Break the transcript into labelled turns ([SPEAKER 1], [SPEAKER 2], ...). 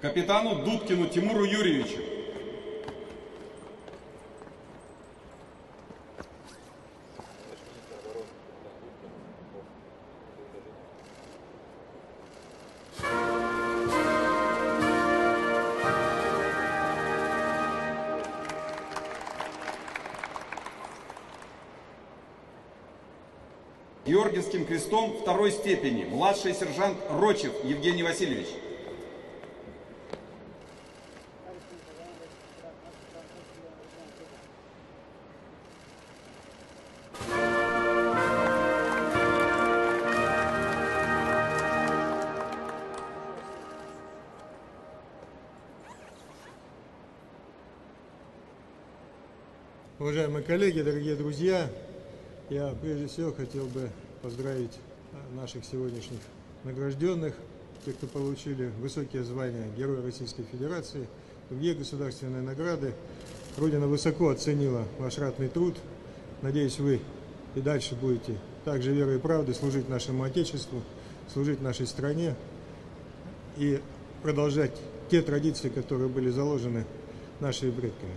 [SPEAKER 1] капитану Дудкину Тимуру Юрьевичу. Георгиевским крестом второй степени младший сержант Рочев Евгений Васильевич.
[SPEAKER 2] Уважаемые коллеги, дорогие друзья, я прежде всего хотел бы поздравить а, наших сегодняшних награжденных, тех, кто получили высокие звания Героя Российской Федерации, другие государственные награды. Родина высоко оценила ваш ратный труд. Надеюсь, вы и дальше будете также верой и правдой служить нашему Отечеству, служить нашей стране и продолжать те традиции, которые были заложены нашими предками.